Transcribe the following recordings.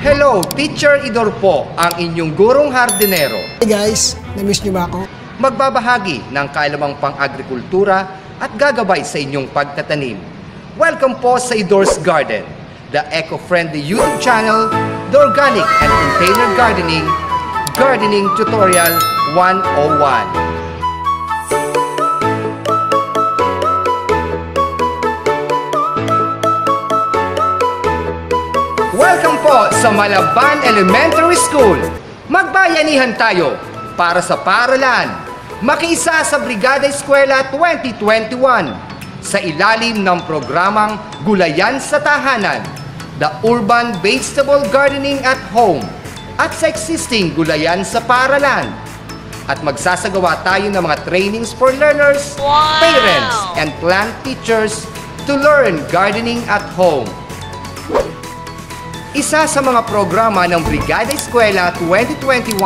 Hello, Teacher Idor po, ang inyong gurong hardinero. Hey guys, na-miss niyo ba ako? Magbabahagi ng kailamang pang-agrikultura at gagabay sa inyong pagtatanim. Welcome po sa Idor's Garden, the eco-friendly YouTube channel, the Organic and Container Gardening, Gardening Tutorial 101. Po sa Malaban Elementary School. Magbayanihan tayo para sa paralan. Makiisa sa Brigada Eskwela 2021 sa ilalim ng programang Gulayan sa Tahanan, the Urban Vegetable Gardening at Home at sa existing Gulayan sa Paralan. At magsasagawa tayo ng mga trainings for learners, parents, and plant teachers to learn gardening at home. Isa sa mga programa ng Brigada Eskwela 2021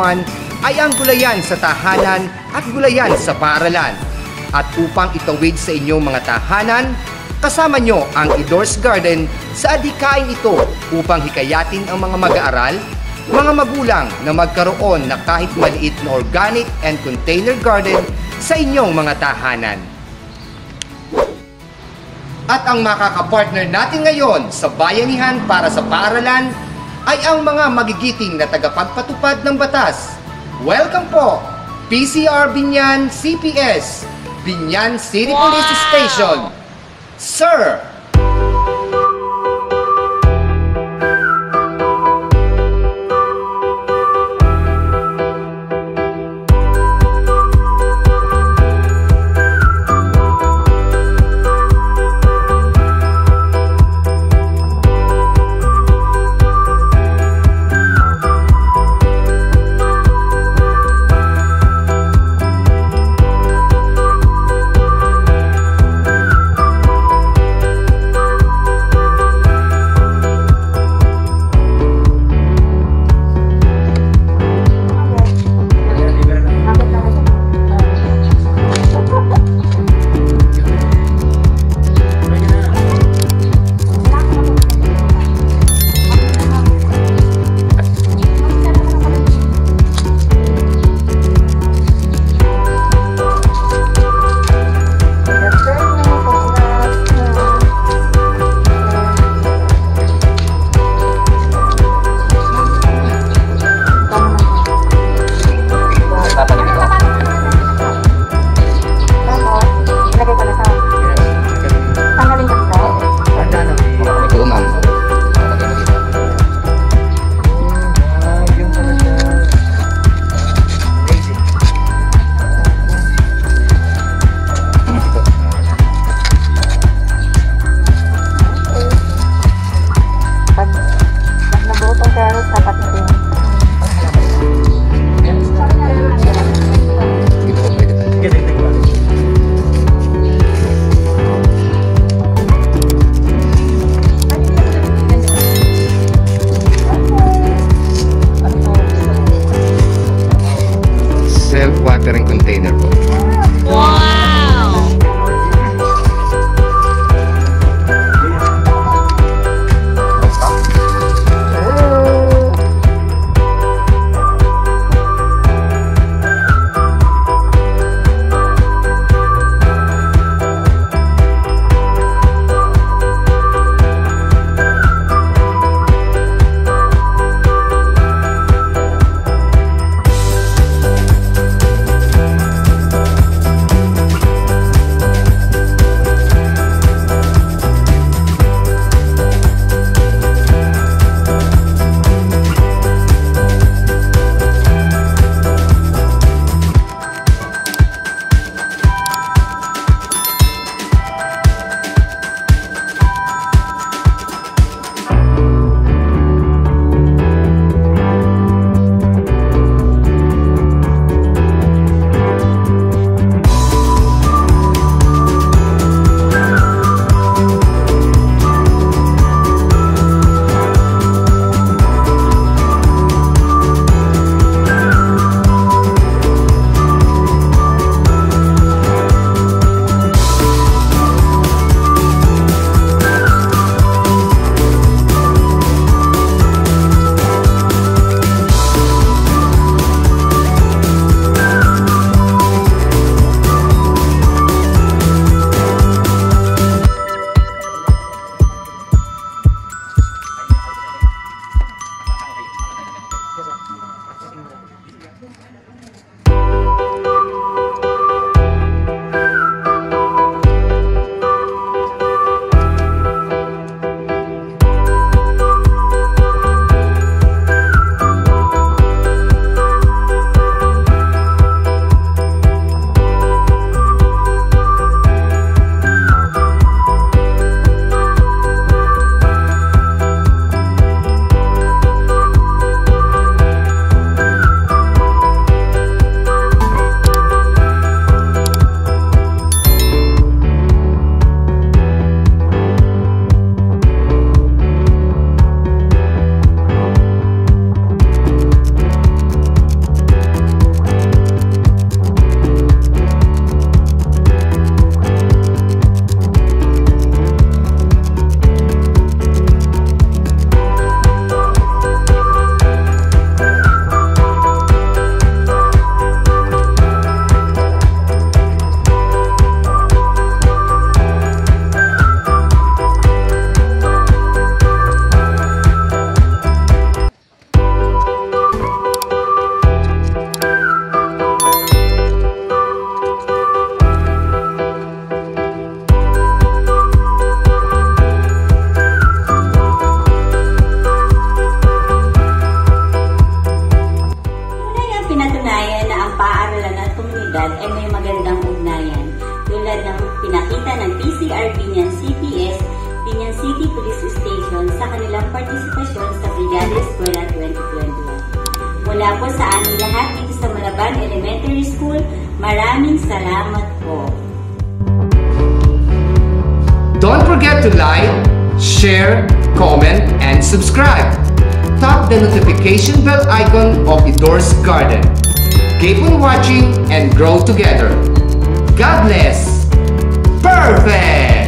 ay ang gulayan sa tahanan at gulayan sa paaralan. At upang itawid sa inyong mga tahanan, kasama nyo ang Idors Garden sa adikain ito upang hikayatin ang mga mag-aaral, mga magulang na magkaroon na kahit maliit na organic and container garden sa inyong mga tahanan. At ang makakapartner natin ngayon sa bayanihan para sa paaralan ay ang mga magigiting na tagapagpatupad ng batas. Welcome po, PCR Binyan CPS, Binyan City Police Station. Sir, edad ay may magandang ugnayan tulad ng pinakita ng PCRP niyan CPS Binyan City Police Station sa kanilang partisipasyon sa Brigada Eskwela 2021. Mula po sa aming lahat dito sa Malaban Elementary School, maraming salamat po. Don't forget to like, share, comment, and subscribe. Tap the notification bell icon of Idor's Garden. Keep on watching and grow together. God bless. Perfect!